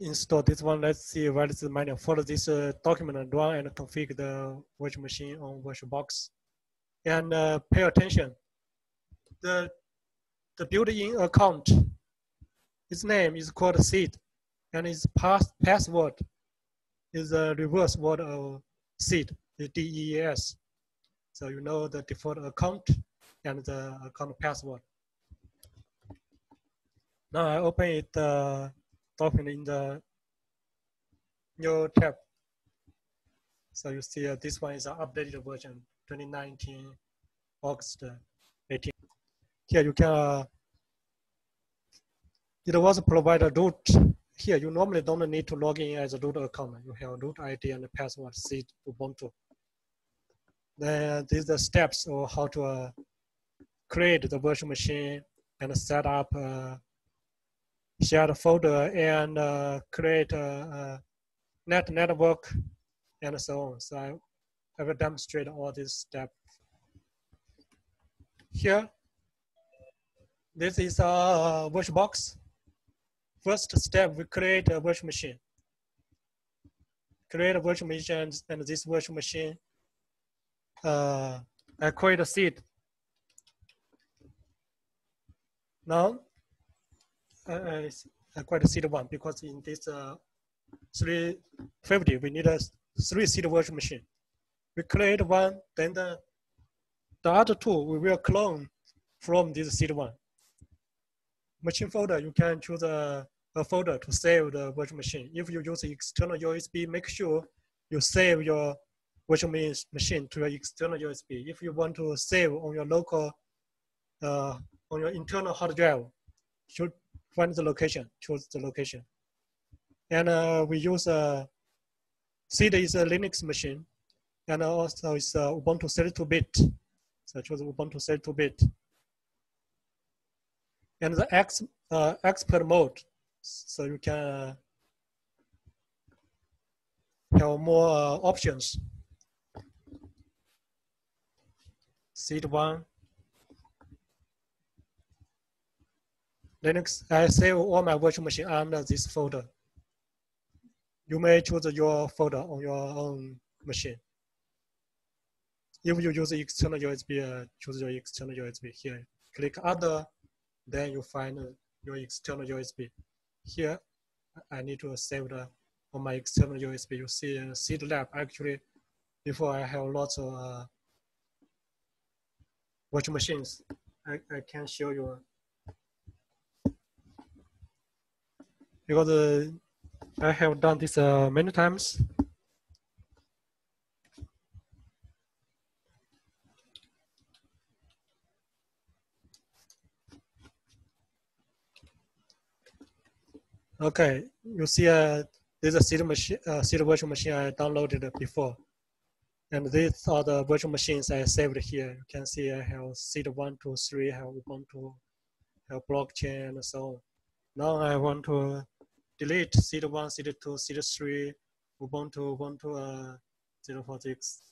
install this one. Let's see what is the manual. Follow this uh, document and run and configure the virtual machine on VirtualBox. And uh, pay attention. The, the built-in account, its name is called seed and its pass password is the reverse word of seed, the DES. So you know the default account and the account password. Now I open it uh, document in the new tab. So you see uh, this one is an updated version, 2019 August 18. Here you can, uh, it was provided root. Here you normally don't need to log in as a root account. You have root ID and password, seed Ubuntu. Then these are the steps of how to uh, create the virtual machine and set up share the folder and uh, create a, a, NAT network and so on. So I, I will demonstrate all these steps. Here, this is a virtual box. First step, we create a virtual machine. Create a virtual machine and this virtual machine, uh, I create a seed. Now, uh, quite seed one because in this uh, 350 we need a three seed virtual machine. We create one, then the, the other two we will clone from this seed one. Machine folder, you can choose a, a folder to save the virtual machine. If you use external USB, make sure you save your virtual machine to your external USB. If you want to save on your local, uh, on your internal hard drive, should find the location, choose the location. And uh, we use a, uh, seed is a Linux machine, and also it's uh, Ubuntu 32-bit. So I choose Ubuntu 32-bit. And the X, uh, expert mode, so you can uh, have more uh, options. Seed one, Linux, I save all my virtual machine under this folder. You may choose your folder on your own machine. If you use external USB, uh, choose your external USB here. Click other, then you find your external USB. Here, I need to save the on my external USB. You see uh, Seed Lab. Actually, before I have lots of uh, virtual machines. I, I can show you because uh, I have done this uh, many times. Okay, you see uh, there's a seed machine, uh, virtual machine I downloaded before. And these are the virtual machines I saved here. You can see I have seed one, two, three, I have Ubuntu, have blockchain, and so on. Now I want to delete seed one, seed two, seed three, Ubuntu, Ubuntu uh, 046,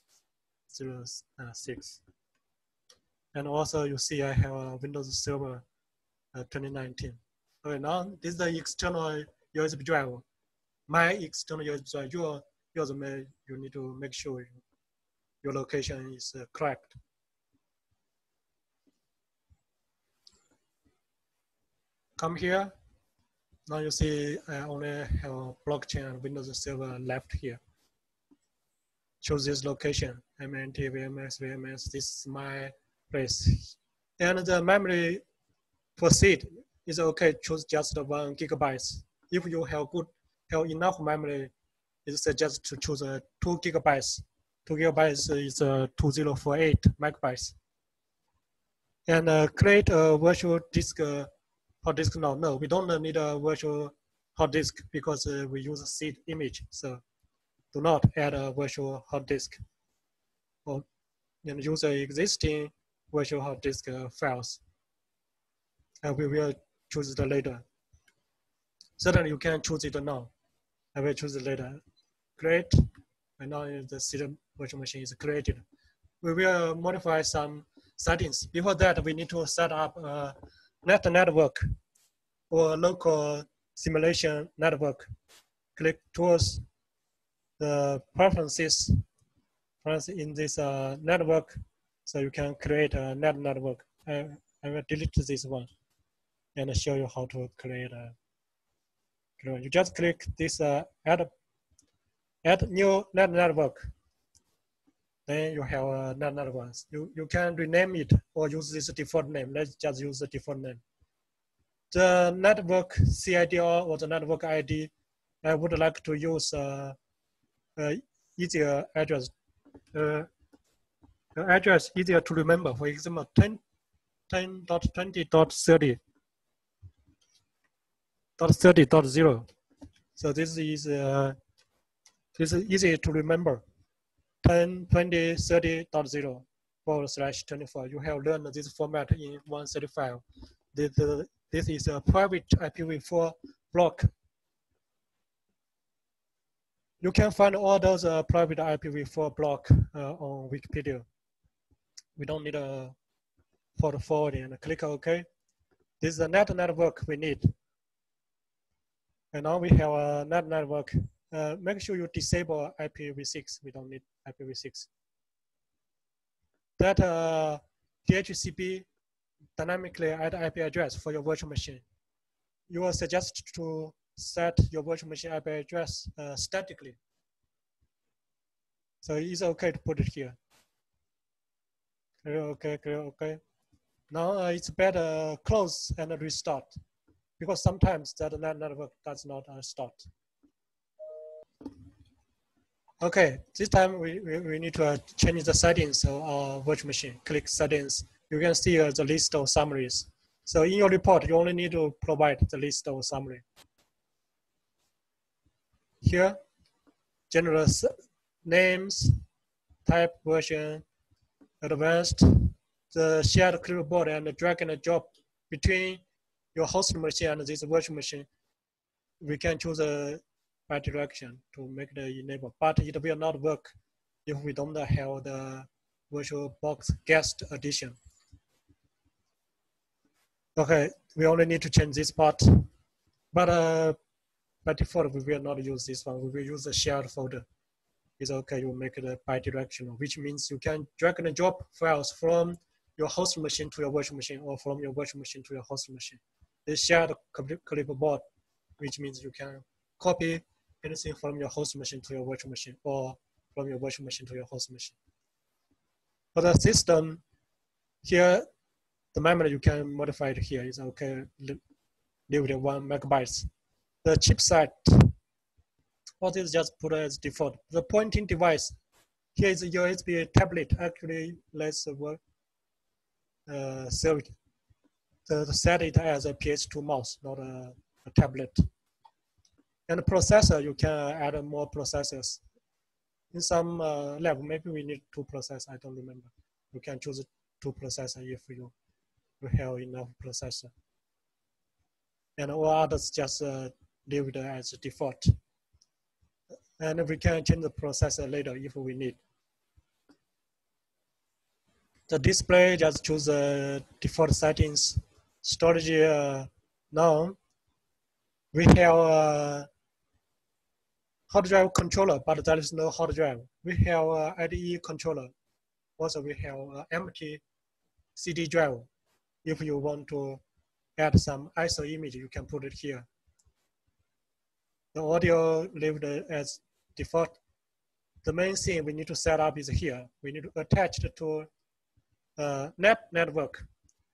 06. And also you see I have a Windows Server uh, 2019. Okay, now this is the external USB drive. My external USB drive, your, yours may, you need to make sure your location is uh, correct. Come here, now you see I only have blockchain and Windows server left here. Choose this location, MNT, VMS, VMS, this is my place. And the memory for seed is okay, choose just one gigabytes. If you have good, have enough memory, it's suggested to choose a two gigabytes. Two gigabytes is uh, 2048 megabytes. And uh, create a virtual disk uh, hard disk now? No, we don't need a virtual hard disk because uh, we use a seed image. So do not add a virtual hard disk or and use the existing virtual hard disk uh, files. And we will choose it later. Certainly you can choose it now. I will choose it later. Create, and now the seed virtual machine is created. We will modify some settings. Before that, we need to set up a NAT network or local simulation network. Click towards the preferences in this uh, network so you can create a NAT network. I, I will delete this one and show you how to create a. You just click this uh, add, add new NAT network. Then you have a NAT network. You, you can rename it or use this default name. Let's just use the default name. The network CIDR or the network ID, I would like to use uh, uh, easier address. Uh, address easier to remember. For example, 10, 10.20.30 dot 30 dot 0. So this is uh, this is easy to remember. 10, 20, 30 forward slash 24. You have learned this format in 135. This, this is a private IPv4 block you can find all those uh, private IPv4 block uh, on Wikipedia. We don't need a port forwarding and click OK. This is the NAT network we need. And now we have a NAT network. Uh, make sure you disable IPv6. We don't need IPv6. That uh, DHCP dynamically add IP address for your virtual machine. You are suggest to set your virtual machine IP address uh, statically. So it's okay to put it here. Clear, okay, clear, okay. Now uh, it's better close and restart because sometimes that network does not uh, start. Okay, this time we, we, we need to uh, change the settings of our virtual machine. Click settings. You can see uh, the list of summaries. So in your report, you only need to provide the list of summary. Here, general names, type version, advanced, the shared clipboard and drag and drop between your host machine and this virtual machine. We can choose a bidirection to make the enable, but it will not work if we don't have the VirtualBox guest addition. Okay, we only need to change this part, but uh, by default, we will not use this one. We will use the shared folder. It's okay, you make it bi-directional, which means you can drag and drop files from your host machine to your virtual machine or from your virtual machine to your host machine. This shared clipboard, which means you can copy anything from your host machine to your virtual machine or from your virtual machine to your host machine. For the system, here, the memory you can modify it here is okay, leave it one megabytes the chipset, what is just put as default. The pointing device, here is a USB tablet. Actually, let's work, uh, it. Set it as a PS2 mouse, not a, a tablet. And processor, you can add more processors. In some uh, lab, maybe we need two processors, I don't remember. You can choose two processor if you, you have enough processor. And all others just uh, leave it as default. And we can change the processor later if we need. The display just choose the default settings. Storage uh, now. We have a hard drive controller, but there is no hard drive. We have a IDE controller. Also, we have an empty CD drive. If you want to add some ISO image, you can put it here the audio leave as default. The main thing we need to set up is here. We need to attach it to uh, NAT network.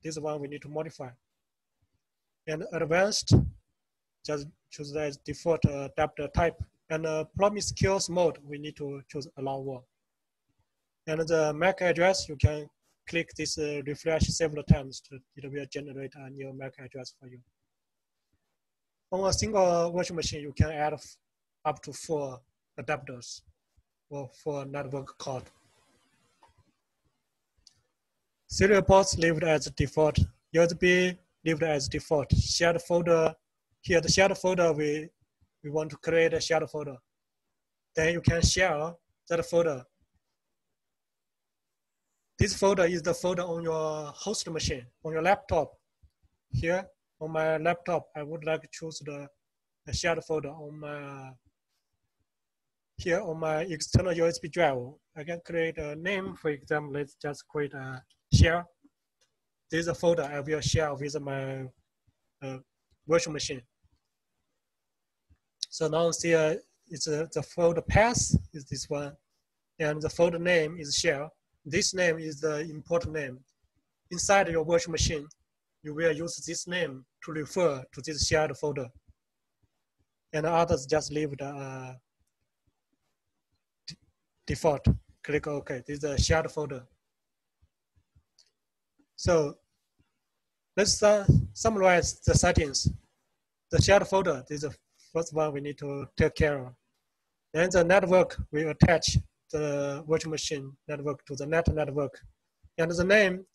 This one we need to modify. And advanced, just choose as default uh, adapter type. And uh, promiscuous mode, we need to choose allow all. And the MAC address, you can click this uh, refresh several times to it will generate a new MAC address for you on a single virtual machine, you can add up to four adapters or four network card. Serial ports leave as default. USB leave as default. Shared folder, here the shared folder, we, we want to create a shared folder. Then you can share that folder. This folder is the folder on your host machine, on your laptop. Here, on my laptop, I would like to choose the a shared folder on my here on my external USB drive. I can create a name, for example, let's just create a share. This is a folder I will share with my uh, virtual machine. So now see uh, it's a, the folder path is this one, and the folder name is share. This name is the important name. Inside your virtual machine, you will use this name to refer to this shared folder. And others just leave the uh, default. Click OK. This is a shared folder. So let's uh, summarize the settings. The shared folder is the first one we need to take care of. Then the network, we attach the virtual machine network to the NAT network. And the name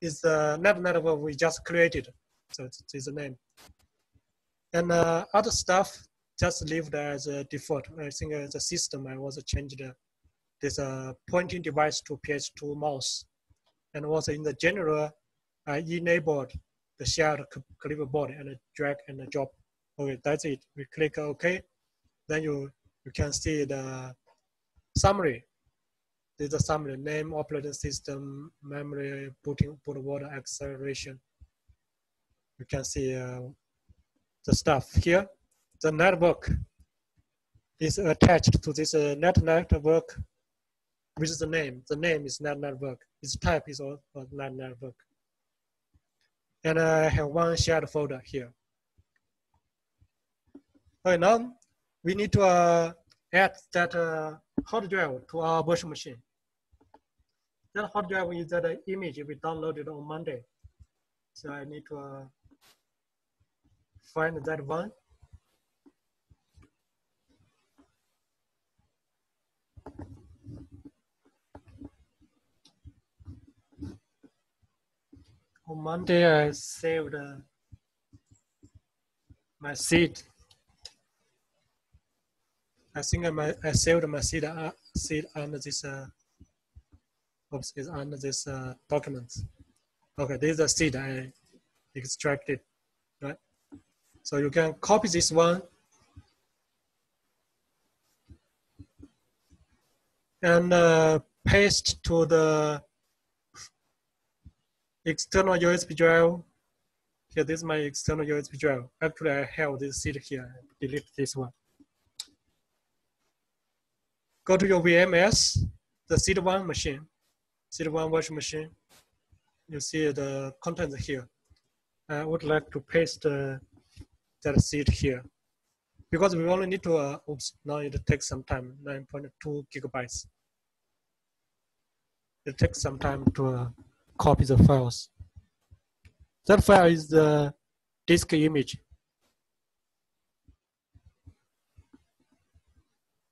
is the NAT network we just created. So it's, it's the name. And uh, other stuff, just leave as a default. I think uh, the system, I also changed uh, this uh, pointing device to PS2 mouse. And also in the general, I enabled the shared clipboard and a drag and drop. Okay, that's it. We click OK. Then you, you can see the summary this is the summary, name, operating system, memory, booting, boot order, acceleration. You can see uh, the stuff here. The network is attached to this uh, NAT network with the name. The name is NAT network. Its type is NAT network. And I have one shared folder here. Okay, now we need to uh, add that uh, hard drive to our virtual machine. That hard drive is that image we downloaded on Monday. So I need to uh, find that one. On Monday, I saved uh, my seed I think I, I saved my seed, uh, seed under this, uh, oops, is under this uh, document. Okay, this is the seed I extracted, right? So you can copy this one and uh, paste to the external USB drive. Here, this is my external USB drive. Actually, I have this seed here. Delete this one go to your VMS, the seed1 machine, seed1 virtual machine. You see the content here. I would like to paste uh, that seed here. Because we only need to, uh, oops, now it takes some time, 9.2 gigabytes. It takes some time to uh, copy the files. That file is the disk image.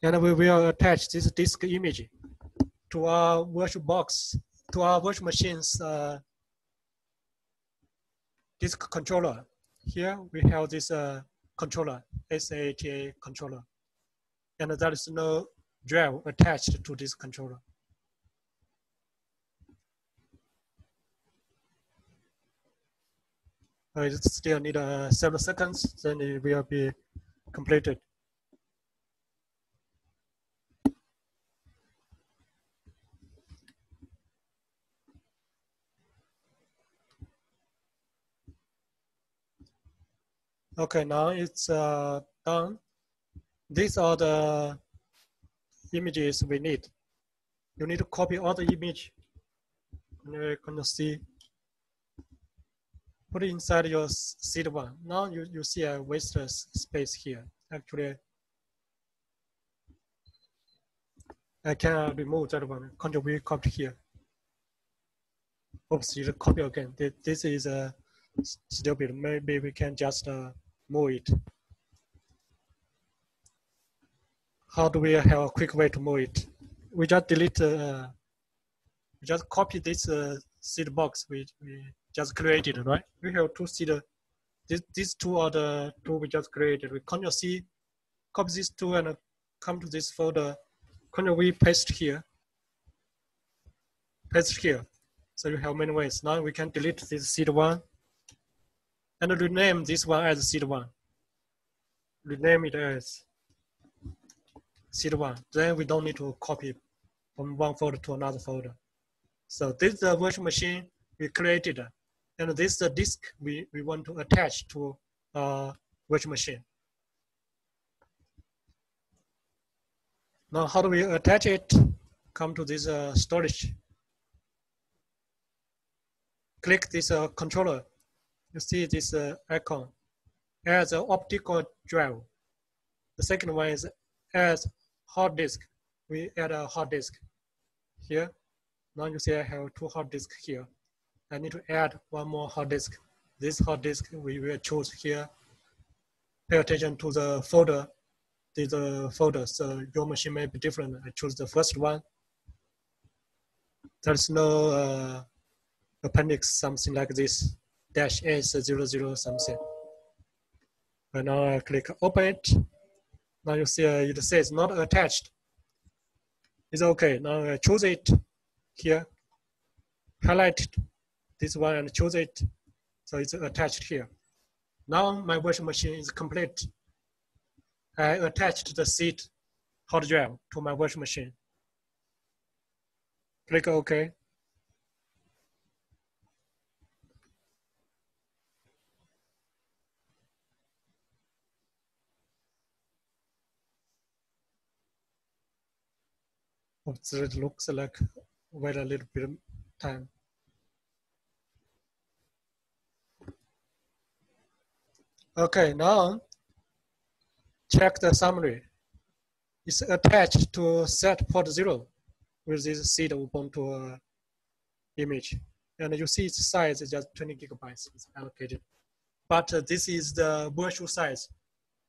And we will attach this disk image to our virtual box, to our virtual machine's uh, disk controller. Here we have this uh, controller, SATA controller. And there is no drive attached to this controller. Uh, it still need uh, several seconds, then it will be completed. Okay, now it's uh, done. These are the images we need. You need to copy all the image. You're to see, put it inside your seed one. Now you, you see a wasted space here. Actually, I can remove that one. Control V copy here. Oops, you copy again. This is a stupid. Maybe we can just uh, move it. How do we have a quick way to move it? We just delete, uh, we just copy this uh, seed box we, we just created, right? We have two seed, this, these two are the two we just created. We control C, copy these two and come to this folder, control V paste here, paste here. So you have many ways. Now we can delete this seed one and rename this one as seed one. rename it as seed1. Then we don't need to copy from one folder to another folder. So this is the virtual machine we created. And this is the disk we, we want to attach to a virtual machine. Now, how do we attach it? Come to this uh, storage. Click this uh, controller. You see this uh, icon as an optical drive. The second one is as hard disk. We add a hard disk here. Now you see I have two hard disks here. I need to add one more hard disk. This hard disk we will choose here. Pay attention to the folder these uh, folders. So your machine may be different. I choose the first one. There's no uh, appendix, something like this, dash S zero zero something. And now I click open it. Now you see uh, it says not attached. It's okay. Now I choose it here, highlight this one and choose it. So it's attached here. Now my virtual machine is complete. I attached the seed hard drive to my virtual machine. Click OK. It looks like wait a little bit time. Okay, now Check the summary. It's attached to SATA port zero with this seed Ubuntu uh, image. And you see its size is just 20 gigabytes it's allocated. But uh, this is the virtual size.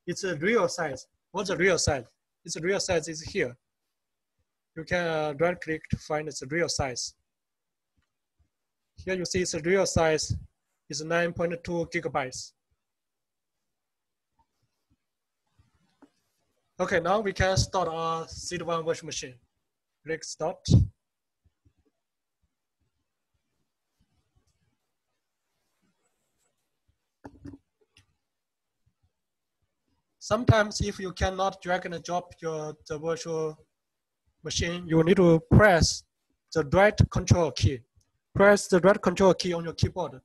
It's a real size. What's the real size? Its a real size is here. You can uh, right click to find its real size. Here you see its real size is 9.2 gigabytes. Okay, now we can start our seed1 virtual machine. Click start. Sometimes if you cannot drag and drop your the virtual machine, you need to press the right control key. Press the right control key on your keyboard.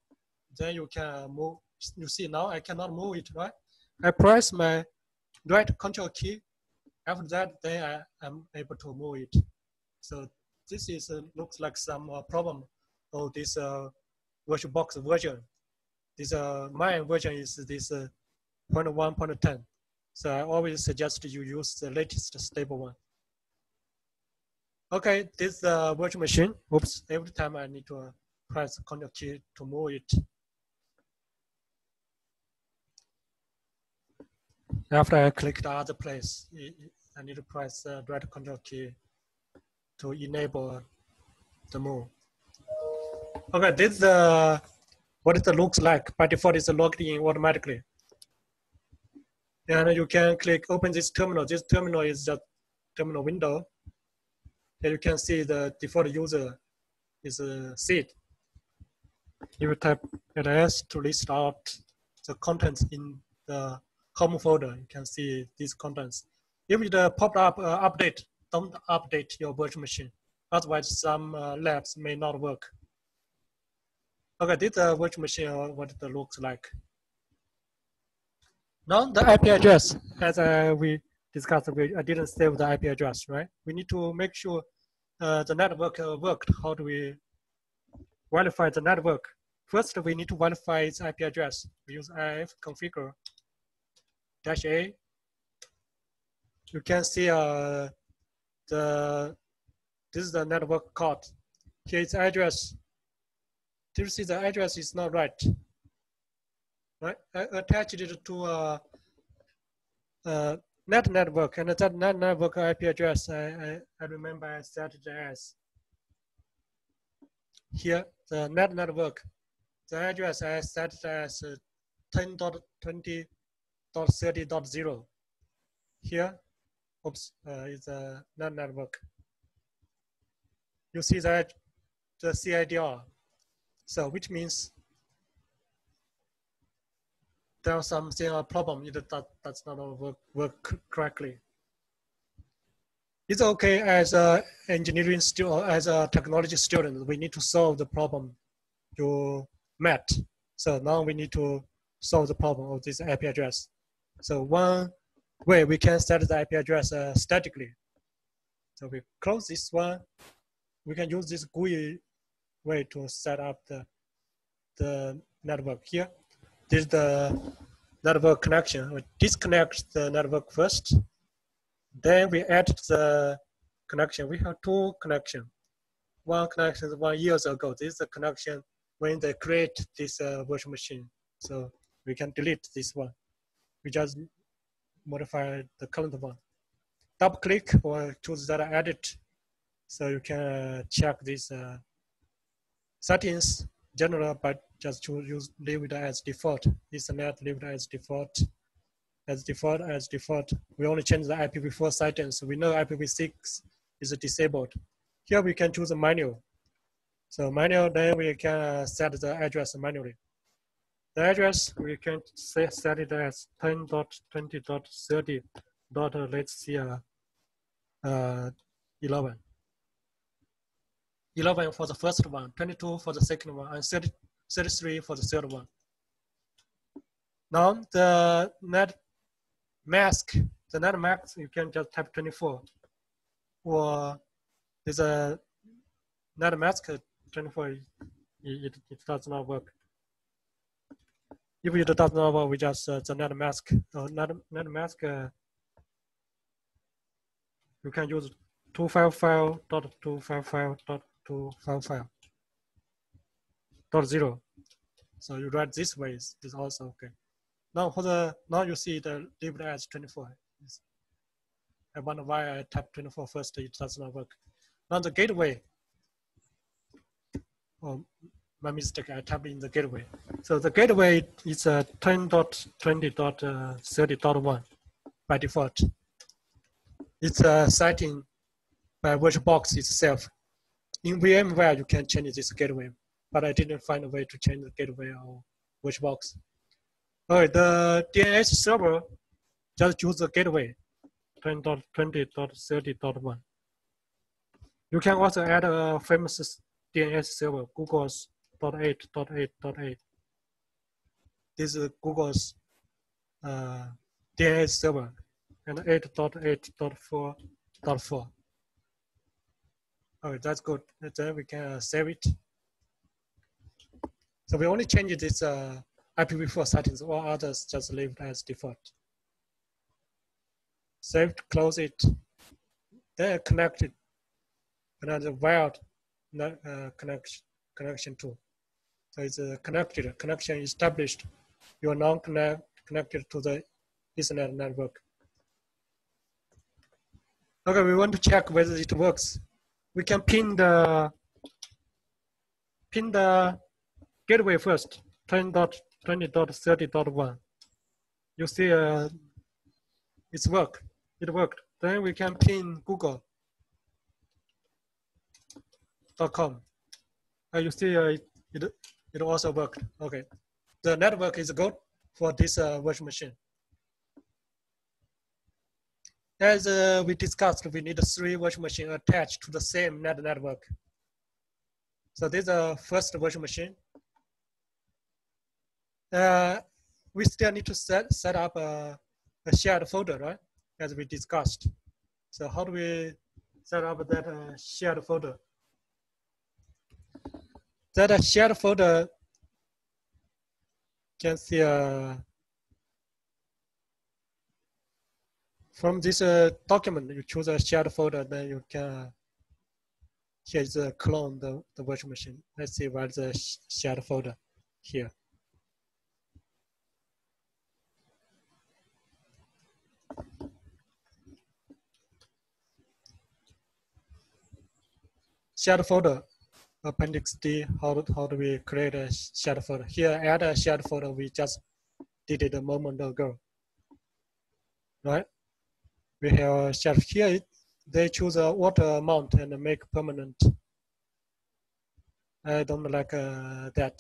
Then you can move. You see now I cannot move it, right? I press my right control key. After that, then I am able to move it. So this is uh, looks like some uh, problem of this uh, VirtualBox version. This uh, my version is this uh, 0.1.10. So I always suggest you use the latest stable one. Okay, this is the virtual machine. Oops, every time I need to uh, press Control key to move it. After I click the other place, I need to press uh, the right control key to enable the move. Okay, this is the, what it looks like. By default, it's logged in automatically. And you can click open this terminal. This terminal is the terminal window. Here you can see the default user is a seed. You type ls to list out the contents in the home folder, you can see these contents. If it uh, pop up uh, update, don't update your virtual machine. Otherwise, some uh, labs may not work. Okay, this uh, virtual machine, uh, what it looks like. Now the IP address, as uh, we discussed, we, I didn't save the IP address, right? We need to make sure uh, the network uh, worked. How do we verify the network? First, we need to verify its IP address. We use if configure dash A, you can see uh, the this is the network card. Here is address. Do you see the address is not right? Right, I attached it to a, a NAT network, and that NAT network IP address I, I, I remember I set as here the NAT network. The address I set as 10.20 30.0. Here, oops, uh, is a NAT network. You see that the CIDR. So which means there's something a problem it that does not work, work correctly. It's okay as a engineering student, as a technology student, we need to solve the problem you met. So now we need to solve the problem of this IP address. So one way we can set the IP address uh, statically. So we close this one. We can use this GUI way to set up the, the network here. This is the network connection. We disconnect the network first. Then we add the connection. We have two connection. One connection is one years ago. This is the connection when they create this uh, virtual machine. So we can delete this one. We just modify the current one. Double click or choose that edit. So you can uh, check these uh, settings general, but just choose use leave it as default. Ethernet leave it as default. As default, as default. We only change the IPv4 sentence. We know IPv6 is disabled. Here we can choose a manual. So manual, then we can uh, set the address manually. The address, we can set, set it as 10.20.30. Uh, let's see, uh, uh, 11. 11 for the first one, 22 for the second one, and 30, 33 for the third one. Now the net mask, the net mask, you can just type 24. Or there's a net mask 24, it, it, it does not work. If it does not work, we just uh, the net mask. Uh, net, net mask, uh, you can use 255.255.255 dot zero. So you write this way is also okay. Now for the now you see the labeled as 24. I wonder why I type 24 first, it does not work. Now the gateway, oh, my mistake, I typed in the gateway. So the gateway is a 10.20.30.1 uh, by default. It's a setting by VirtualBox itself. In VMware, you can change this gateway, but I didn't find a way to change the gateway or which box. All right, the DNS server, just choose the gateway, 10.20.30.1. You can also add a famous DNS server, Google's .8.8.8. This is Google's uh, DNS server and 8.8.4.4. All right, that's good. Then we can uh, save it. So we only change this uh, IPv4 settings, all others just leave as default. Saved, close it. Then connect it. Another wired uh, connection connection too. So it's a connected connection established. You are now connect, connected to the Ethernet network. Okay, we want to check whether it works. We can ping the ping the gateway first, 10.20.30.1. You see uh, it's work. It worked. Then we can ping google.com. Uh, you see uh, it, it also worked. Okay. The network is good for this uh, virtual machine. As uh, we discussed, we need three virtual machines attached to the same NAT network. So this is the first virtual machine. Uh, we still need to set, set up a, a, shared folder, right? As we discussed. So how do we set up that uh, shared folder? that shared folder can see uh, from this uh, document, you choose a shared folder, then you can, uh, here is a clone the, the virtual machine. Let's see where the shared folder here. Shared folder appendix D, how, how do we create a shared folder? Here, add a shared folder, we just did it a moment ago, right? We have a shared here, they choose a auto-mount and make permanent. I don't like uh, that.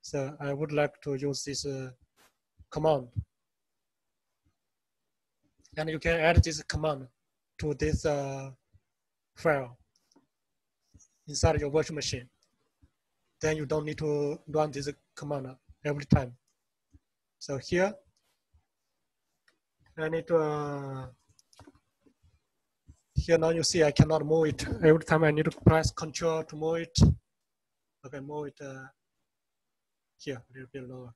So I would like to use this uh, command. And you can add this command to this uh, file inside your virtual machine. Then you don't need to run this command every time. So here, I need to, uh, here now you see I cannot move it. Every time I need to press control to move it. Okay, move it uh, here, a little bit lower.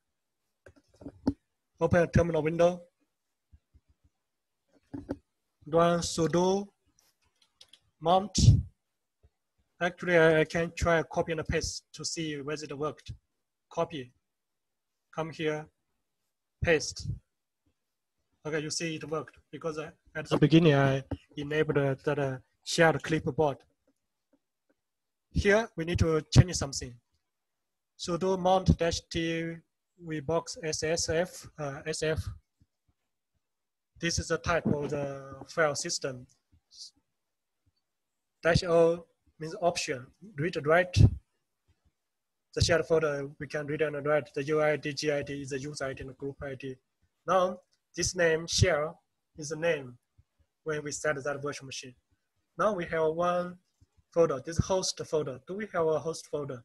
Open a terminal window. Run sudo mount. Actually, I, can try copy and paste to see whether it worked. Copy. Come here, paste. Okay, you see it worked because I, at the beginning I enabled uh, that uh, shared clipboard. Here we need to change something. sudo mount dash t vbox ssf uh, sf. This is the type of the file system. Dash o means option. Read and write. The shared folder we can read and write. The UID, GID is the user ID and group ID. Now this name share is the name when we set that virtual machine. Now we have one folder, this host folder. Do we have a host folder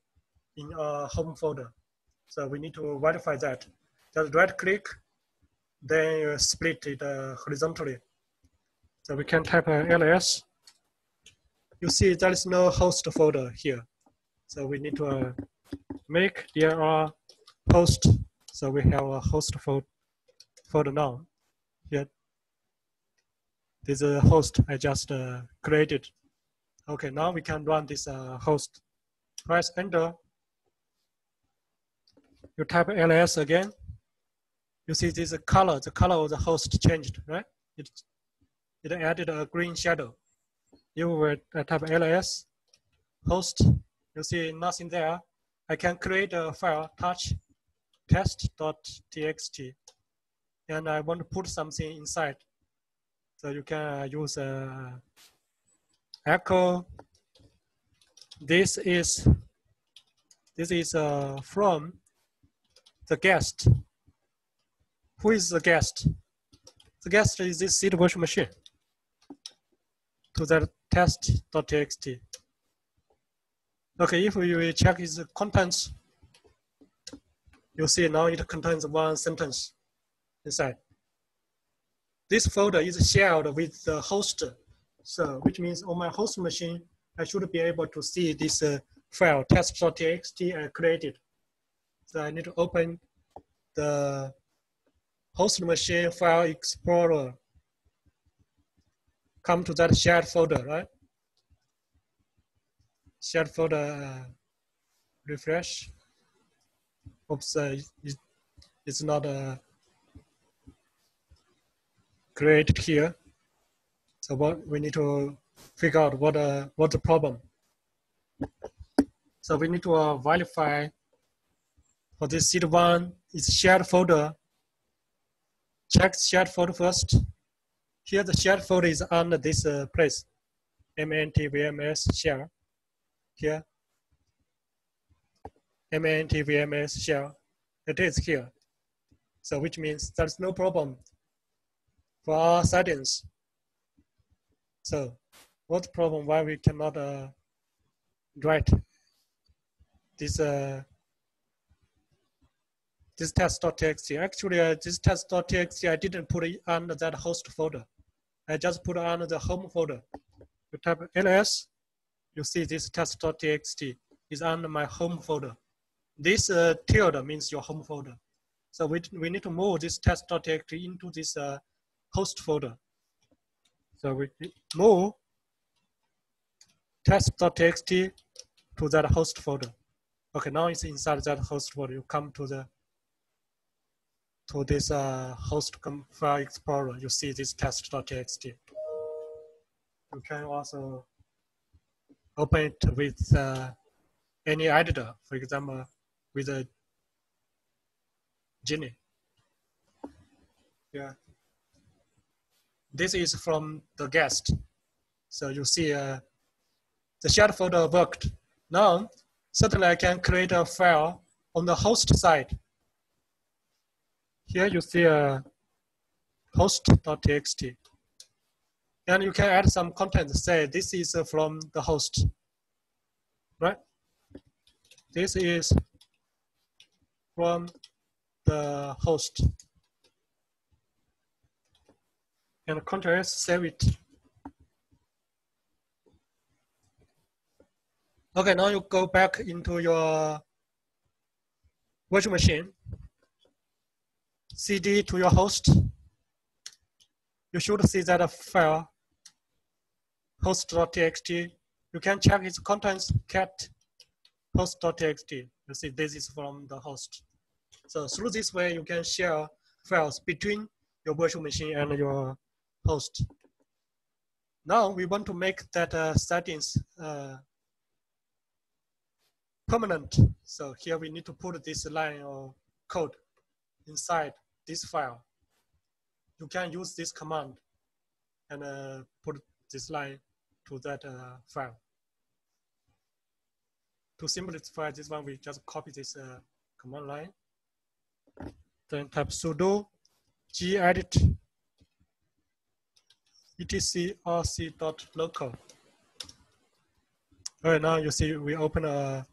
in our home folder? So we need to verify that. Just right click, then split it uh, horizontally. So we can type uh, ls. You see there is no host folder here. So we need to uh, make dir host. So we have a host folder folder now. Here, this is a host I just uh, created. Okay, now we can run this uh, host. Press enter you type ls again, you see this color, the color of the host changed, right? It, it added a green shadow. You will type ls host, you see nothing there. I can create a file touch test.txt and I want to put something inside. So you can use uh, echo. This is this is uh, from the guest. Who is the guest? The guest is this seed virtual machine to that test.txt. Okay, if you check its contents, you see now it contains one sentence inside. This folder is shared with the host, so which means on my host machine, I should be able to see this uh, file test.txt I created. So I need to open the host machine file explorer. Come to that shared folder, right? Shared folder, uh, refresh. Oops, uh, it, it's not uh, created here. So what we need to figure out what uh, what the problem. So we need to uh, verify for this seed one is shared folder. Check shared folder first. Here the shared folder is on this uh, place, MNTVMS share. Here, MNTVMS share. It is here. So which means there's no problem for our settings. So what problem why we cannot uh, write this uh, this test.txt. Actually, uh, this test.txt, I didn't put it under that host folder. I just put on the home folder. You type ls, you see this test.txt is on my home folder. This uh, tilde means your home folder. So we, we need to move this test.txt into this uh, host folder. So we move test.txt to that host folder. Okay, now it's inside that host folder. You come to the to this uh, host file explorer, you see this test.txt. You can also open it with uh, any editor, for example, with a Geany. Yeah. This is from the guest. So you see uh, the shared folder worked. Now, certainly I can create a file on the host side Here you see a host.txt. And you can add some content, say this is from the host, right? This is from the host. And Ctrl S, save it. Okay, now you go back into your virtual machine, CD to your host. You should see that a file, host.txt. You can check its contents, cat host.txt. You see this is from the host. So through this way, you can share files between your virtual machine and your host. Now we want to make that uh, settings uh, permanent. So here we need to put this line of code inside this file. You can use this command and uh, put this line to that uh, file. To simplify this one, we just copy this uh, command line. Then type sudo gedit etc rc.local. All right, now you see we open a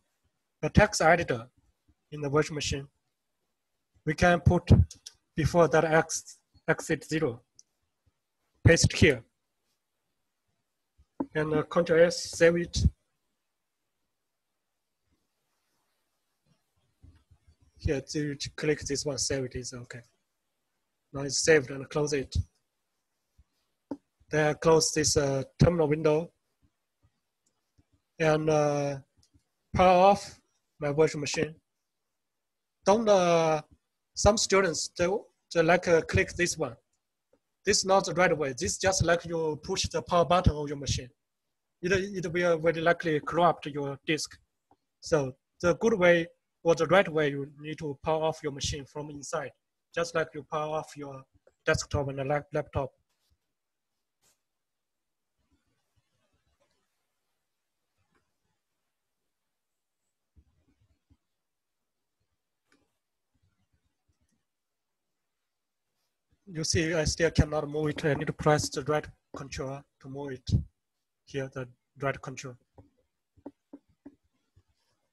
a text editor in the virtual machine, we can put before that x exit zero, paste here, and uh, Ctrl S, save it. Here, to click this one, save it is okay. Now it's saved and close it. Then I close this uh, terminal window and uh, power off my virtual machine. Don't uh, some students they, like uh, click this one. This is not the right way. This just like you push the power button on your machine. It, it will very likely corrupt your disk. So the good way or the right way, you need to power off your machine from inside, just like you power off your desktop and a laptop. You see I still cannot move it. I need to press the right control to move it. Here, the right control.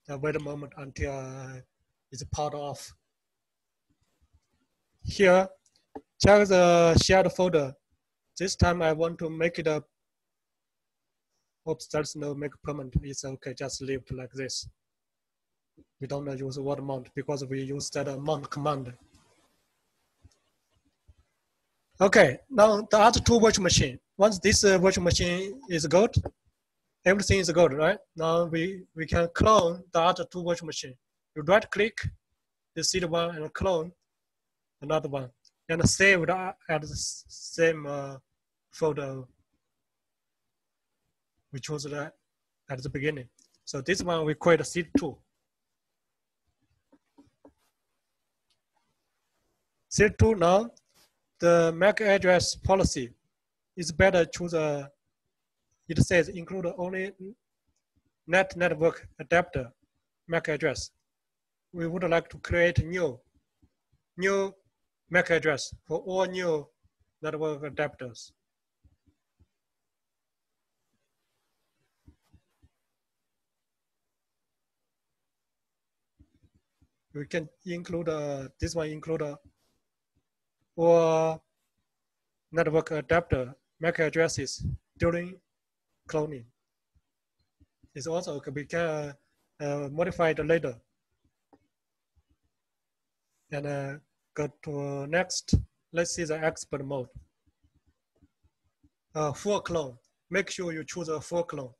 Now wait a moment until uh, it's part off. Here, check the shared folder. This time I want to make it a, oops, there's no make permanent. It's okay, just leave it like this. We don't use auto-mount because we use that mount command Okay, now the other two virtual machine. Once this uh, virtual machine is good, everything is good, right? Now we, we can clone the other two virtual machine. You right click, you see the one and clone another one and save it at the same uh, folder we chose that at the beginning. So this one we create a seed2. Seed2 now the MAC address policy is better choose the, it says include only NAT network adapter MAC address. We would like to create new, new MAC address for all new network adapters. We can include uh, this one include uh, or network adapter MAC addresses during cloning. It's also can be uh, uh, modified later. And uh, go to next. Let's see the expert mode. Uh, full clone. Make sure you choose a full clone.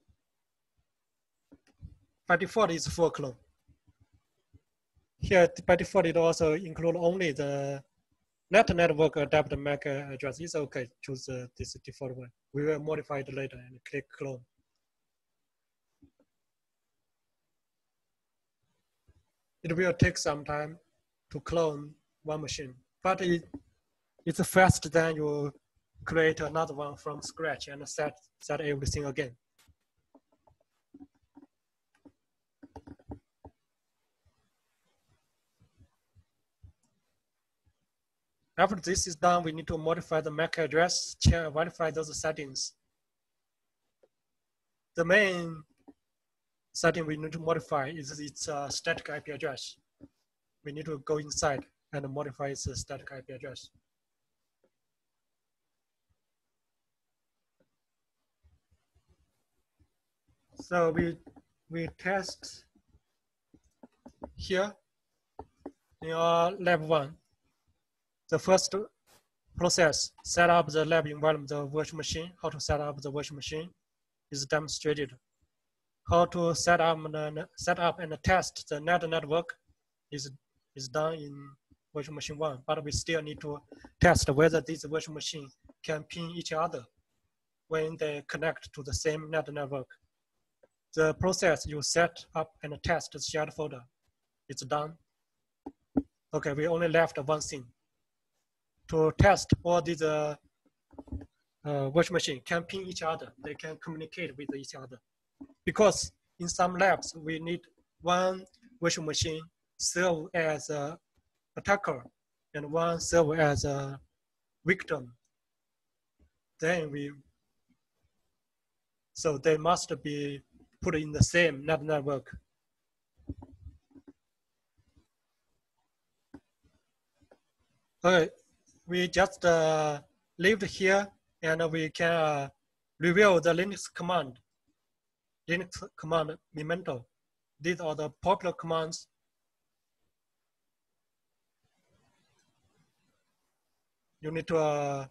By default, is full clone. Here, by default, it also include only the NAT network adapt MAC address is okay. Choose uh, this default one. We will modify it later and click clone. It will take some time to clone one machine, but it, it's faster than you create another one from scratch and set, set everything again. After this is done, we need to modify the MAC address, verify those settings. The main setting we need to modify is its uh, static IP address. We need to go inside and modify its static IP address. So we we test here in our lab one. The first process, set up the lab environment, the virtual machine, how to set up the virtual machine is demonstrated. How to set up and uh, set up and test the NAT network is is done in virtual machine one, but we still need to test whether these virtual machine can ping each other when they connect to the same NAT network. The process you set up and test the shared folder, it's done. Okay, we only left one thing. To test all these uh, uh, virtual machine can ping each other. They can communicate with each other. Because in some labs, we need one virtual machine serve as a attacker and one serve as a victim. Then we, so they must be put in the same NAT network. Okay, we just uh, lived here and we can uh, review the Linux command. Linux command memento. These are the popular commands. You need to uh,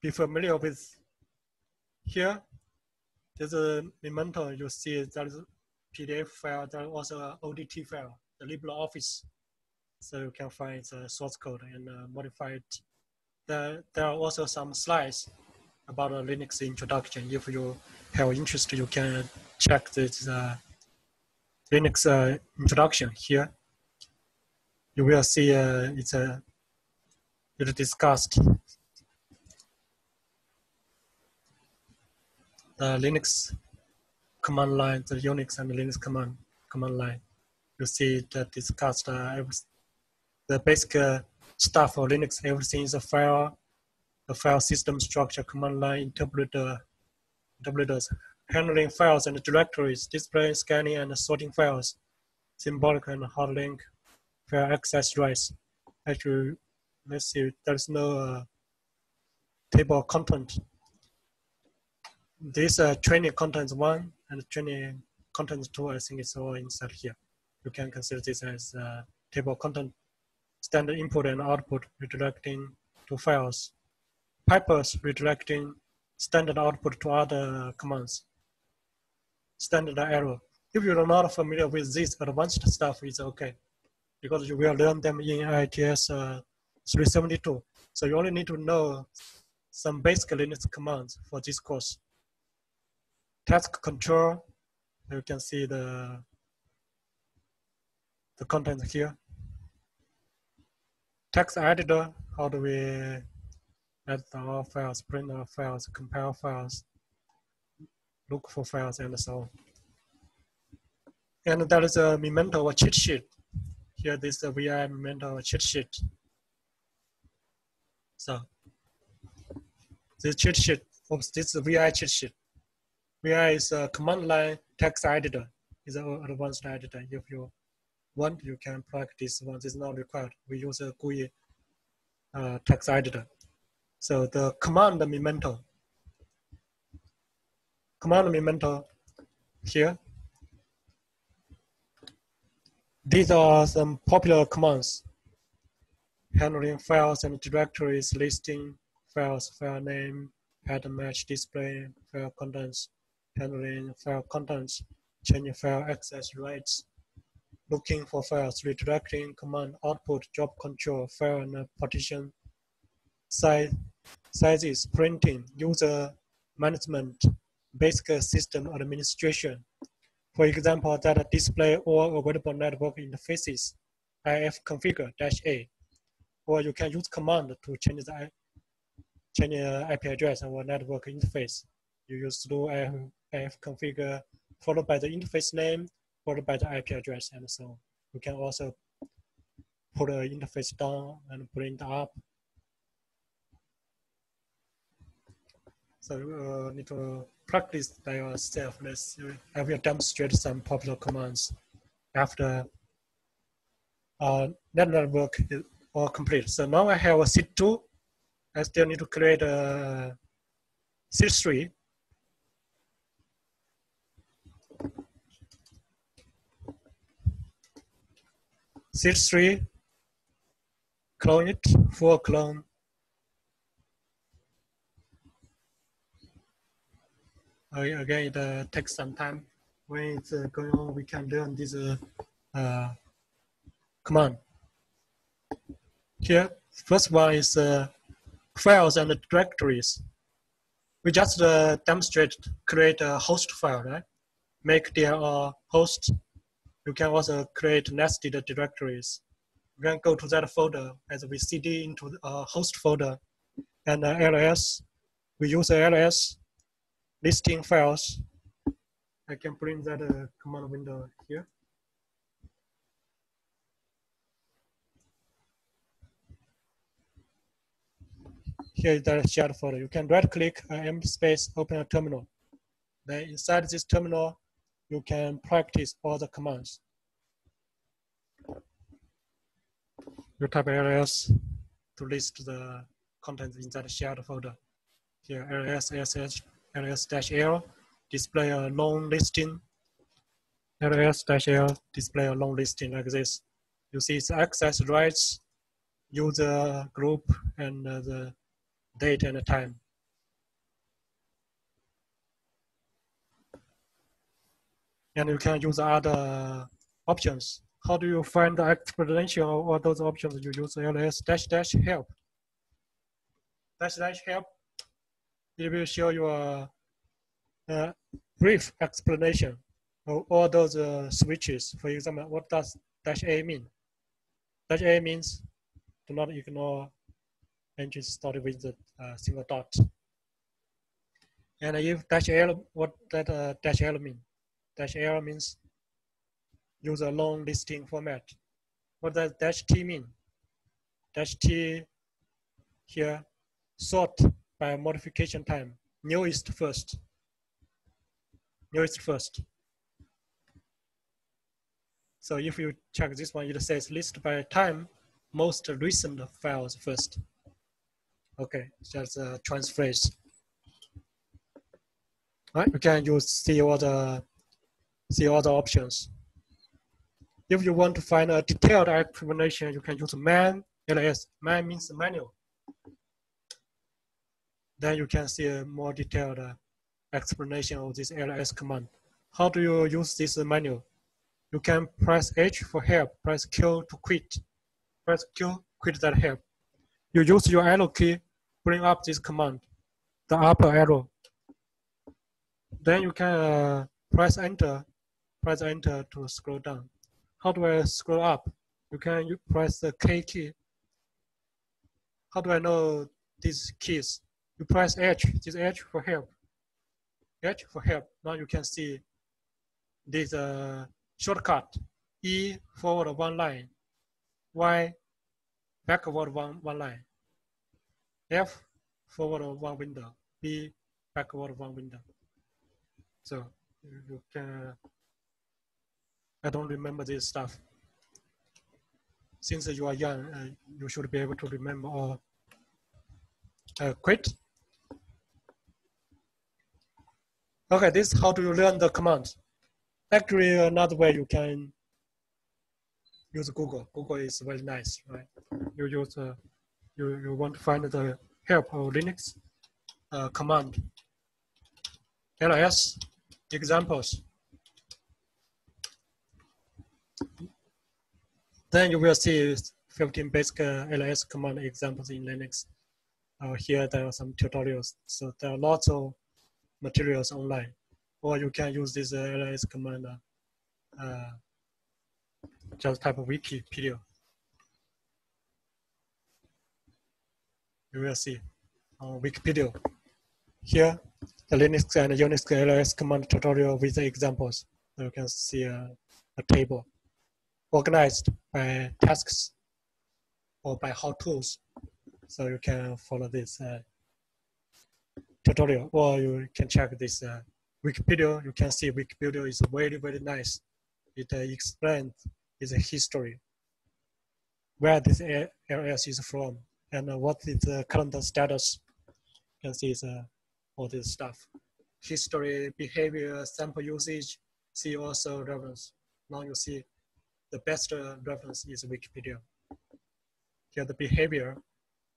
be familiar with here there's a memento, you see there is a PDF file, there is also an ODT file, the LibreOffice. So you can find the source code and uh, modify it. There, there are also some slides about a Linux introduction. If you have interest, you can check this uh, Linux uh, introduction here. You will see uh, it's a it discussed the Linux command line, the Unix and the Linux command command line. You see that discussed uh, the basic uh, stuff for Linux. Everything is a file, the file system structure, command line interpreter, interpreters, handling files and directories, displaying, scanning, and sorting files, symbolic and hard link, file access rights. Actually, let's see, there's no uh, table of content this uh, training content one and training content two, I think it's all inside here. You can consider this as uh, table content, standard input and output redirecting to files, pipers redirecting standard output to other commands, standard error. If you're not familiar with this advanced stuff, it's okay because you will learn them in IITS uh, 372. So you only need to know some basic Linux commands for this course task control, you can see the, the content here. Text editor, uh, how do we edit our files, print our files, compile files, look for files, and so on. And there is uh, a Memento cheat sheet. Here, this uh, is a VI Memento cheat sheet. So, this cheat sheet, oops, this VI cheat sheet. VI is a command line text editor. It's an advanced editor. If you want, you can practice one. It's not required. We use a GUI uh, text editor. So the command memento. Command memento here. These are some popular commands. Handling files and directories, listing files, file name, pattern match display, file contents, handling file contents, changing file access rights, looking for files, redirecting command output, job control, file and partition size, sizes, printing, user management, basic system administration. For example, that display all available network interfaces, ifconfig dash A, or you can use command to change the change uh, the IP address or network interface. You use sudo uh, ifconfig followed by the interface name, supported by the IP address and so on. We can also put an interface down and bring it up. So uh, need to practice by yourself. Let's, I will demonstrate some popular commands after uh, that network is all complete. So now I have a C2. I still need to create a C3 Seed3, clone it, for clone. Again, it uh, takes some time. When it's uh, going on, we can learn this uh, uh command. Here, first one is uh, files and directories. We just uh, demonstrate create a host file, right? Make dir host. You can also create nested directories. You can go to that folder as we cd into a host folder and uh, ls. We use the ls listing files. I can bring that uh, command window here. Here is the shared folder. You can right click uh, empty space, open a terminal. Then inside this terminal, you can practice all the commands. You type ls to list the contents in that shared folder. Here ls, sh, ls-l display a long listing. ls-l display a long listing like this. You see it's access rights, user group, and uh, the date and the time. And you can use other options. How do you find the explanation of all those options? You use ls dash dash help. Dash dash help. It will show you a, a brief explanation of all those uh, switches. For example, what does dash A mean? Dash A means do not ignore entries started with the uh, single dot. And if dash L, what that uh, dash L mean? Dash L means use a long listing format. What does dash T mean? Dash T here, sort by modification time, newest first. Newest first. So if you check this one, it says list by time, most recent files first. Okay, just a transphrase. Right, again, you see all the uh, see all the options. If you want to find a detailed explanation, you can use man ls. Man means manual. Then you can see a more detailed uh, explanation of this ls command. How do you use this manual? You can press H for help, press Q to quit, press Q, quit that help. You use your arrow key bring up this command, the upper arrow. Then you can uh, press enter, press enter to scroll down. How do I scroll up? You can you press the K key. How do I know these keys? You press H, this H for help. H for help. Now you can see this uh, shortcut. E forward one line, Y backward one, one line. F forward one window, B backward one window. So you can, I don't remember this stuff. Since you are young, uh, you should be able to remember or uh, quit. Okay, this is how do you learn the commands. Actually, another way you can use Google. Google is very nice, right? You use uh, you, you want to find the help of Linux uh, command ls examples. Then you will see 15 basic uh, ls command examples in Linux. Uh, here there are some tutorials. So there are lots of materials online. Or you can use this uh, ls command, uh, uh, just type Wikipedia you will see on Wikipedia. Here, the Linux and Unix ls command tutorial with examples. You can see a table organized by tasks or by how-tos. So you can follow this uh, tutorial, or you can check this uh, Wikipedia. You can see Wikipedia is very, very nice. It uh, explains its history, where this LS is from, and uh, what is the current status. You can see uh, all this stuff. History, behavior, sample usage, see also reference. Now you see the best uh, reference is Wikipedia. Here the behavior,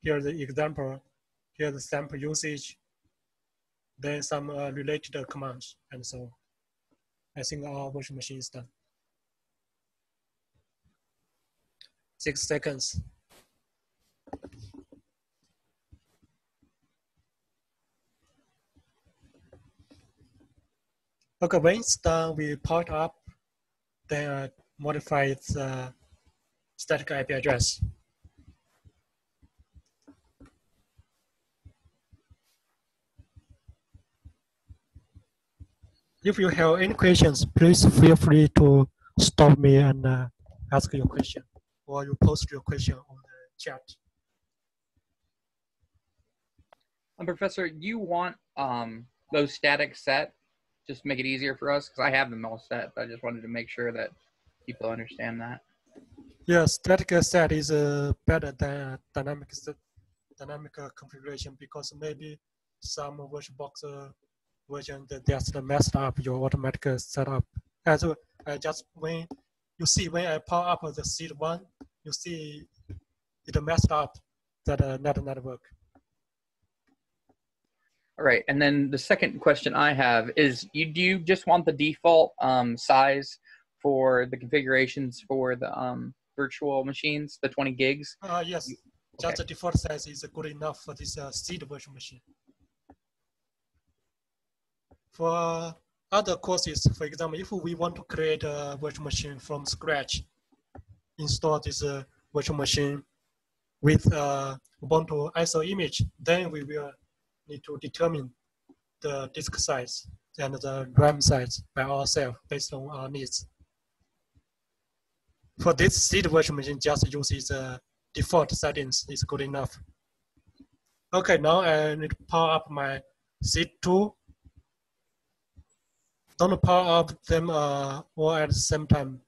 here the example, here the sample usage, then some uh, related commands, and so I think our virtual machine is done. Six seconds. Okay, when it's done, we power up, then uh, modify its uh, static IP address. If you have any questions, please feel free to stop me and uh, ask your question, or you post your question on the chat. Um, Professor, you want um, those static set just make it easier for us because I have them all set, but I just wanted to make sure that people understand that. Yes, static set is uh, better than dynamic set, dynamic uh, configuration because maybe some VirtualBox uh, version that just messed up your automatic setup. As I just when you see when I power up the seed one, you see it messed up that uh, NAT network. All right, and then the second question I have is: you do you just want the default um, size for the configurations for the um, virtual machines, the 20 gigs? Uh, yes, okay. just the default size is good enough for this uh, seed virtual machine. For other courses, for example, if we want to create a virtual machine from scratch, install this uh, virtual machine with uh, Ubuntu ISO image, then we will need to determine the disk size and the RAM size by ourselves based on our needs. For this seed virtual machine, just use the default settings is good enough. Okay, now I need to power up my seed 2. Don't power up them uh, all at the same time.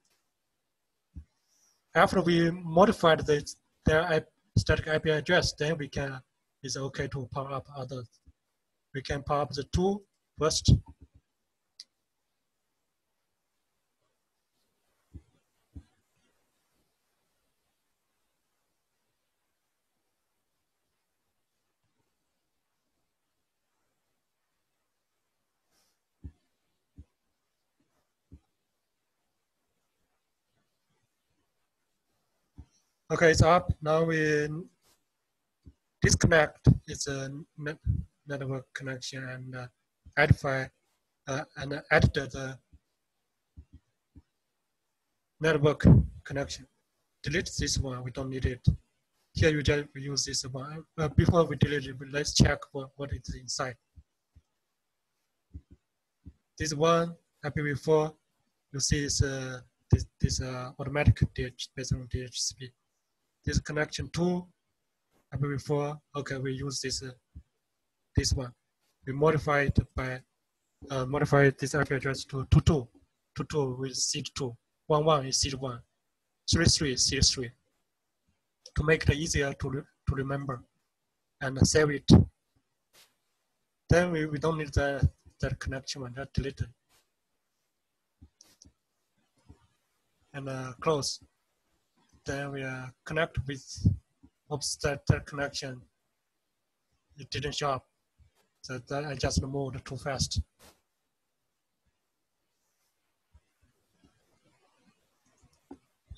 After we modified the, their static IP address, then we can it's okay to power up others. We can power up the two first. Okay, it's up. Now we disconnect its a NAT network connection and uh, edify uh, and edit the network connection. Delete this one, we don't need it. Here you just use this one. Uh, before we delete it, let's check what, what is inside. This one, IPv4, you see is uh, this, this uh, automatic DH based on DHCP. This connection two before, okay, we use this uh, this one. We modify it by uh, modify this IP address to 22, 22 with seed 2, 1, 1 is seed 1, 3, 3 is seed 3 to make it easier to, re to remember and save it. Then we, we don't need the, that connection one, that deleted. And uh, close. Then we uh, connect with Oops, that, that connection, it didn't show up. So that I just moved too fast.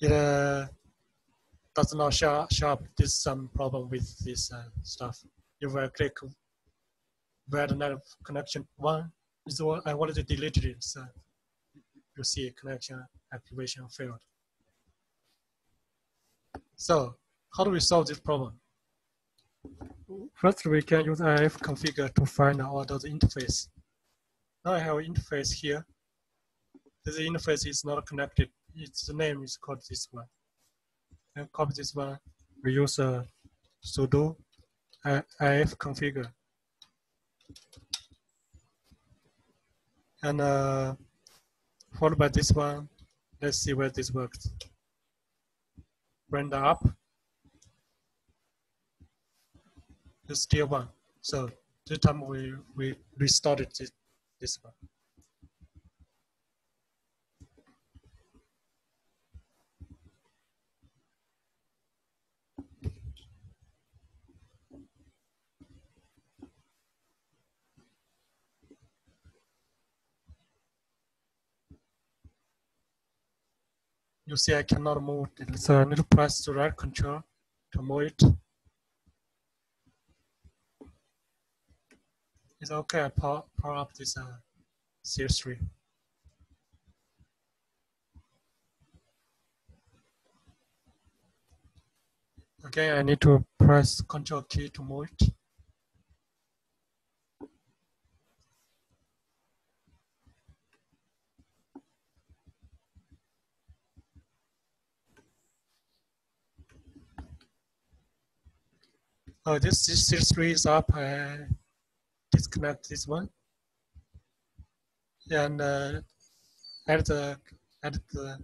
It uh, does not show, show up. There's some problem with this uh, stuff. If I click where the net connection one is what I wanted to delete it, so you see connection activation failed. So how do we solve this problem? First, we can use ifconfig to find all those interface. Now I have interface here. This interface is not connected. Its name is called this one. And copy this one. We use a sudo ifconfig. And uh, followed by this one, let's see where this works. Render up. It's still one. So this time we, we restarted this, this one. You see I cannot move it, so I need to press the right control to move it. It's okay, I power, power up this uh, Series 3. Again, I need to press Control key to move it. Oh, this, this series three is up. I disconnect this one. And uh, add the add the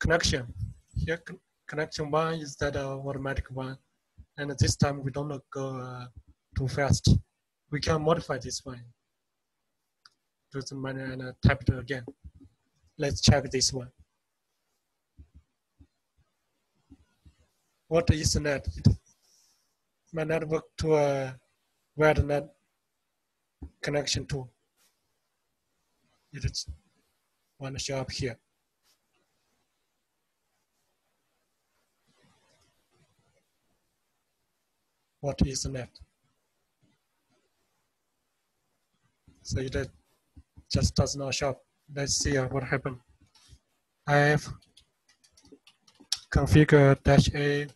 connection. Here, con connection one is that uh, automatic one. And this time we don't go uh, too fast. We can modify this one. Do the menu and uh, type it again. Let's check this one. What is net? My network to uh, a wired net connection to. It is one show up here. What is net? So it just does not show up. Let's see uh, what happened. I have configured dash A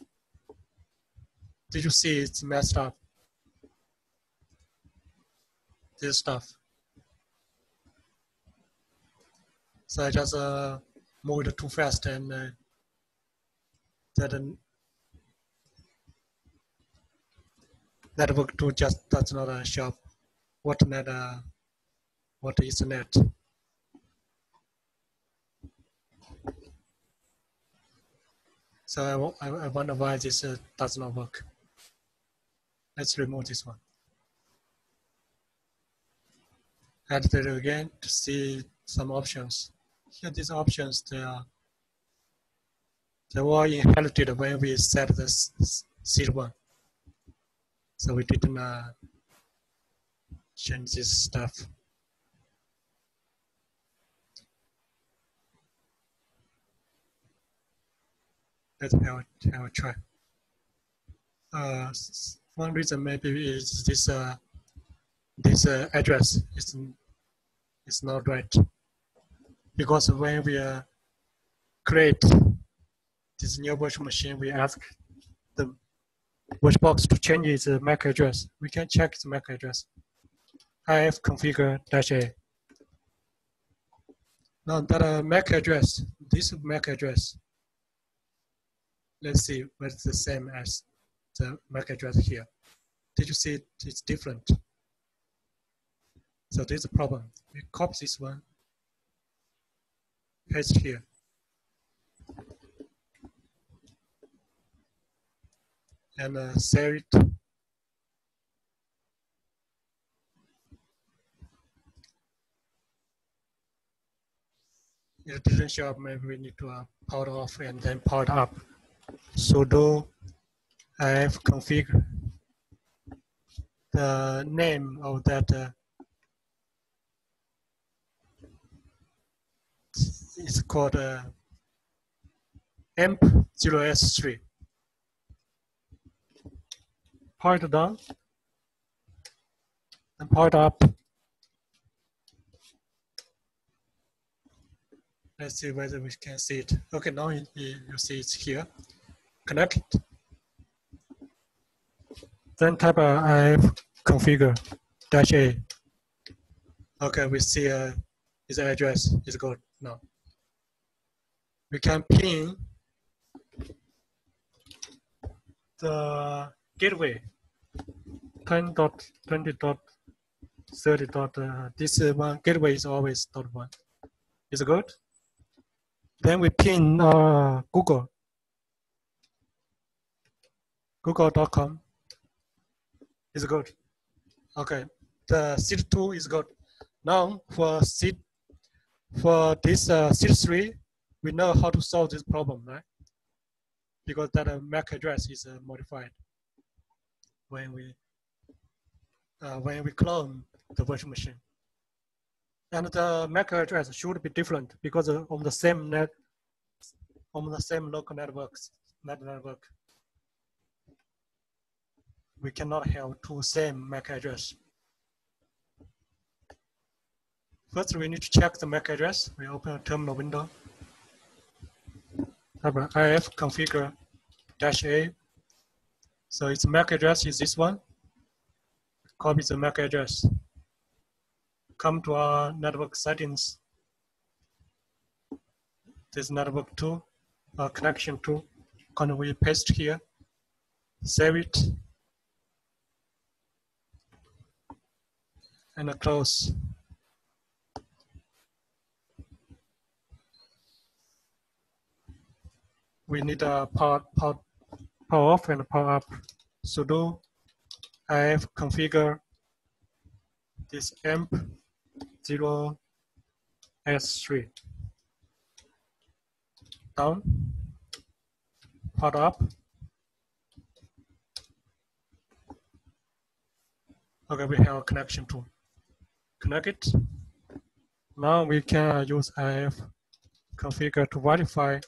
did you see it's messed up? This stuff. So I just uh, moved too fast and uh, that network two just does not uh, show what net uh, what is net. So I, I, I wonder why this uh, does not work. Let's remove this one. Add it again to see some options. Here, these options, they are they were inherited when we set the seed one. So we didn't uh, change this stuff. Let's have, have a try. Uh, one reason maybe is this uh, this uh, address is is not right because when we uh, create this new virtual machine, we ask the VirtualBox to change its MAC address. We can check its MAC address. ifconfig dash A. Now that uh, MAC address, this MAC address, let's see what's the same as the MAC address here. Did you see it's different? So there's a problem. We copy this one, paste here. And uh, save it. It didn't show up, maybe we need to uh, power off and then power up. sudo I have configured the name of that uh, is called uh, enp0s3. Part down and part up. Let's see whether we can see it. Okay, now you, you see it's here. Connect then type uh, configure dash A. Okay, we see uh, his address is good now. We can ping the gateway 10 dot 20 dot 30 dot uh, this uh, one gateway is always dot one. Is it good? Then we ping uh, Google. Google.com is good. Okay, the seed two is good. Now for seed for this uh, seed three, we know how to solve this problem, right? Because that uh, MAC address is uh, modified when we uh, when we clone the virtual machine. And the MAC address should be different because on the same net, on the same local networks, NAT network, we cannot have two same MAC address. First, we need to check the MAC address. We open a terminal window. Have an if configure dash A. So its MAC address is this one. Copy the MAC address come to our network settings. This network two, uh, connection two, can we paste here, save it, and a close. We need a power, power, power off and power up. sudo ifconfig this amp 0 S3. Down, power up. Okay, we have a connection to connect. Now we can use IF configure to verify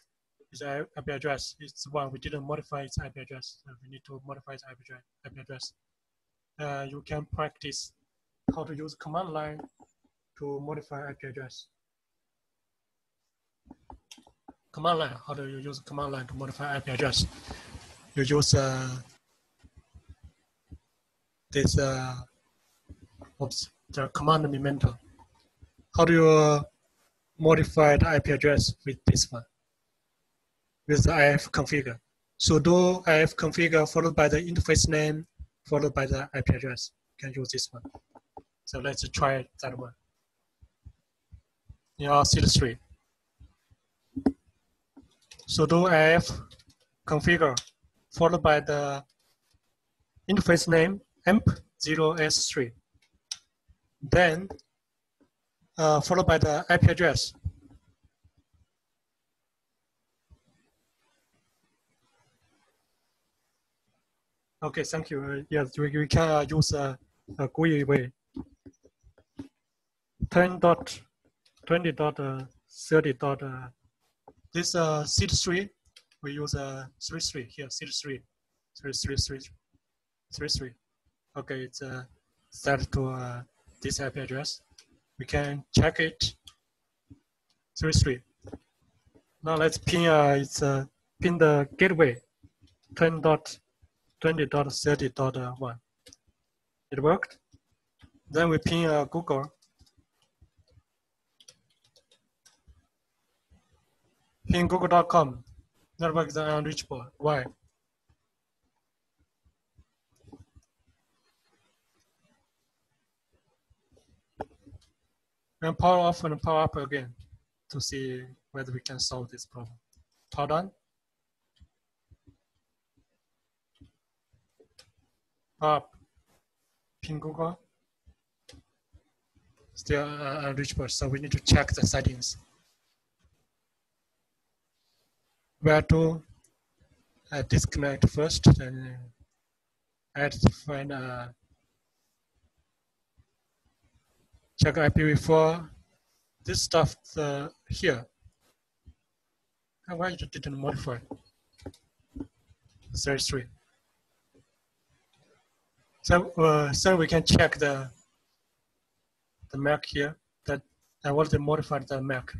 its IP address. It's one we didn't modify its IP address. So we need to modify its IP address. Uh, you can practice how to use command line to modify IP address. Command line, how do you use command line to modify IP address? You use uh, this, uh, oops, the command memento. How do you uh, modify the IP address with this one? With the ifconfig. sudo ifconfig followed by the interface name followed by the IP address. You can use this one. So let's try that one your seed3. sudo if configure followed by the interface name enp0s3. Then uh, followed by the IP address. Okay, thank you. Uh, yes, we, we can uh, use a, a GUI way. 10 dot 20 dot uh, 30 dot uh, this uh, seed 3 we use uh, 3 3 here seed 3 3 3 3 3 3 okay it's uh, set to uh, this IP address. We can check it 3 3 now let's ping uh, it's uh, ping the gateway 10 dot 20 dot 30 dot uh, 1 it worked? Then we ping uh, Google. In google.com network is unreachable. Why? And power off and power up again to see whether we can solve this problem. Power down. Up. ping Google. Still unreachable, so we need to check the settings where to uh, disconnect first, then add find uh, check IPv4. This stuff here. And why you didn't modify? 33. So, uh, so we can check the the MAC here that I already modified the MAC.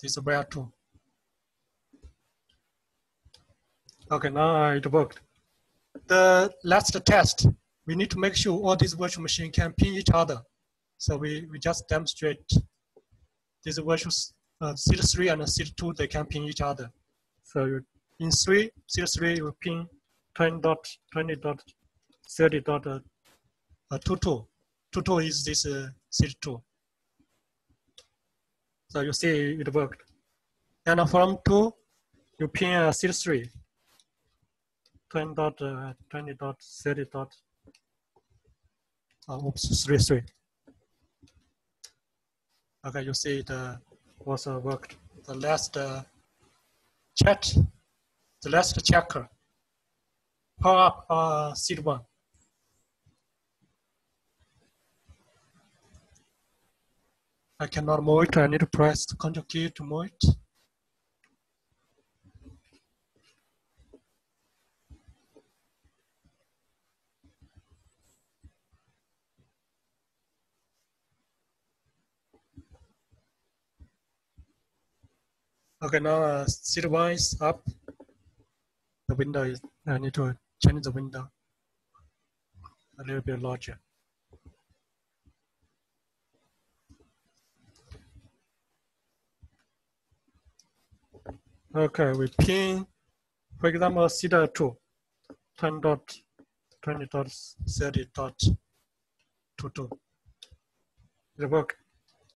This is where to. Okay, now it worked. The last test, we need to make sure all these virtual machines can ping each other. So we, we just demonstrate these virtual uh, C3 and C2, they can ping each other. So you, in three, C3 you ping 20 dot, 20 dot, 30 dot, uh, uh, is this uh, C2. So you see it worked. And from 2, you ping uh, C3. 10 dot, uh, 20 dot, 30 dot, uh, oops, 3, 3. Okay, you see it uh, also worked. The last uh, chat, the last checker, power up uh, seed one. I cannot move it, I need to press the control key to move it. Okay, now uh, is up. The window is, I need to change the window a little bit larger. Okay, we ping, for example, seed 2, 10 dot, 20 dot, 30 dot, 22. It worked.